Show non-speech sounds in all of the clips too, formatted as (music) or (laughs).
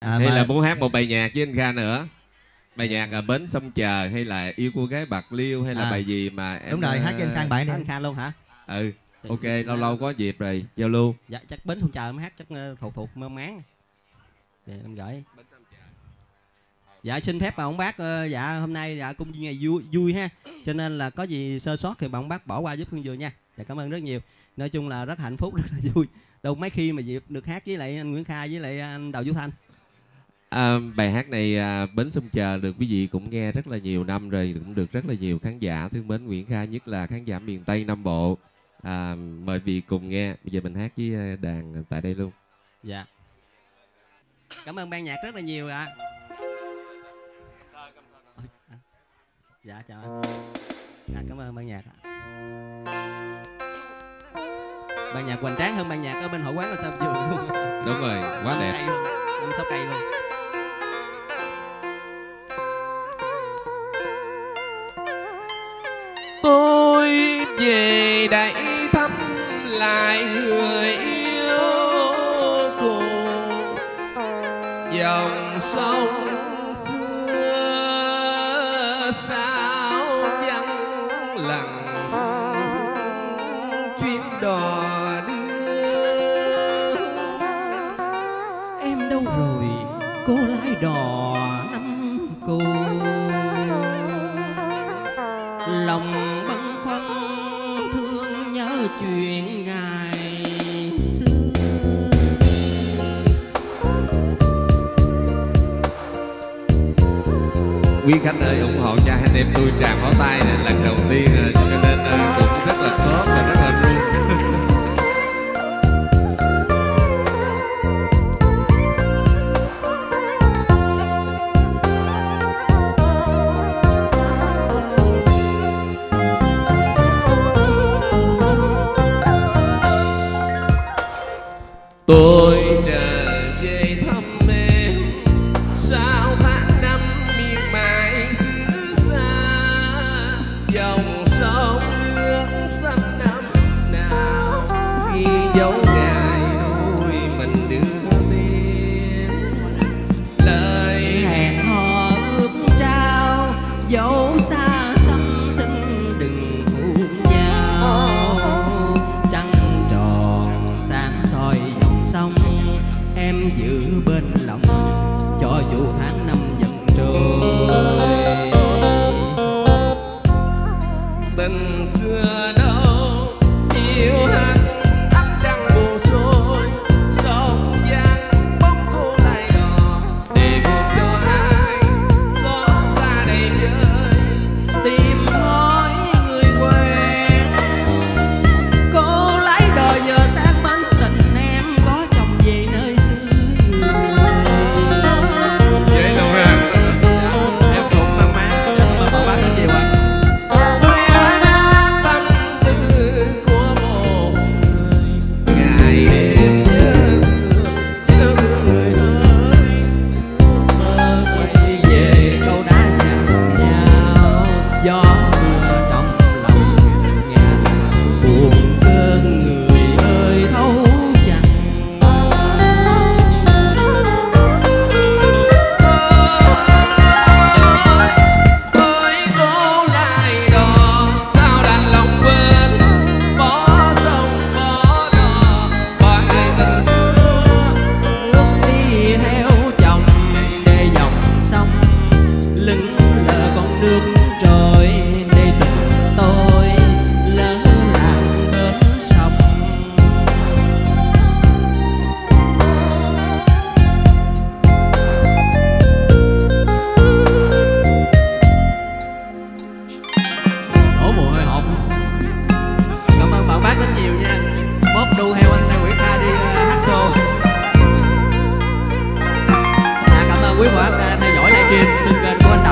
À, hay mà- là muốn hát một bài nhạc với anh Kha nữa? Bài nhạc ở bến sông chờ hay là yêu cô gái bạc liêu hay là À. bài gì mà em đúng rồi hát với anh Khang bài đi. anh Kha luôn hả? Ừ ok lâu lâu có dịp rồi giao lưu. Dạ chắc bến không chờ em hát chắc ờ, thuộc thuộc mơ máng. Để em gửi. Dạ xin phép bà ông bác ờ, dạ hôm nay dạ cũng ngày vui vui ha. Cho nên là có gì sơ sót thì bà ông bác bỏ qua giúp hương dừa nha. Dạ cảm ơn rất nhiều. Nói chung là rất hạnh phúc (laughs) rất là vui. Đâu mấy khi mà dịp được hát với lại anh Nguyễn Kha với lại anh Đào Vũ Thanh À, bài hát này à, bến sông chờ được quý vị cũng nghe rất là nhiều năm rồi cũng được rất là nhiều khán giả thương mến. Nguyễn Kha nhất là khán giả miền Tây Nam Bộ. À, mời vị cùng nghe. Bây giờ mình hát với à, đàn tại đây luôn. Dạ. Cảm ơn ban nhạc rất là nhiều ạ. À. dạ chào anh. À, cảm ơn ban nhạc ạ. Ban nhạc hoành tráng hơn ban nhạc ở bên hội quán là sao? Vừa luôn đúng rồi quá đẹp. Năm sáu cây luôn về đây. Chuyện ngày xưa quý khách ơi, ủng hộ cho anh em tôi tràn pháo tay này lần đầu tiên ờ, cho nên tôi tình xưa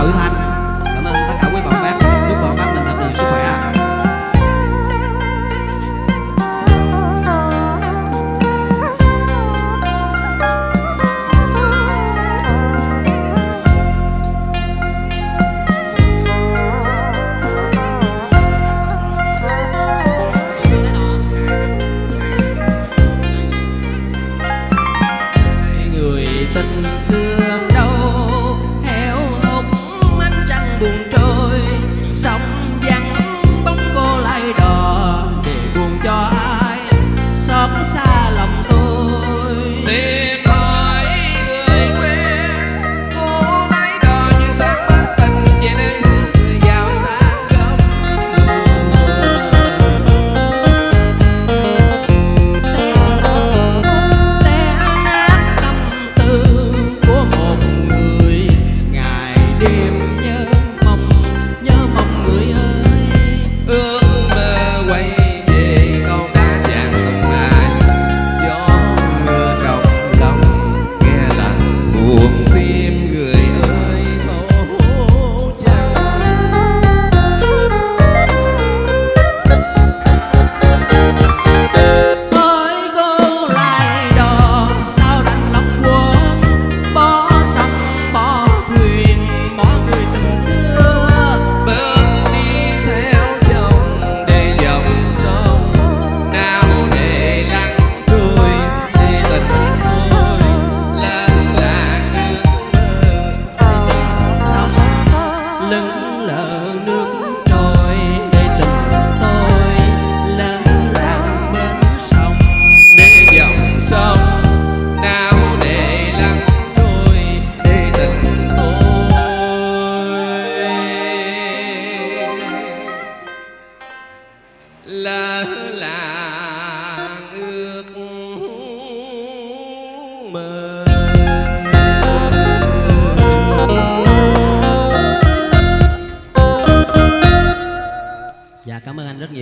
tự thành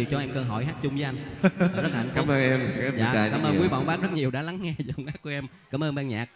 nhiều cho em cơ hội hát chung với anh. (laughs) Rất hạnh phúc. Cảm ơn em em dạ cảm ơn quý bọn bác rất nhiều đã lắng nghe giọng hát của em. Cảm ơn ban nhạc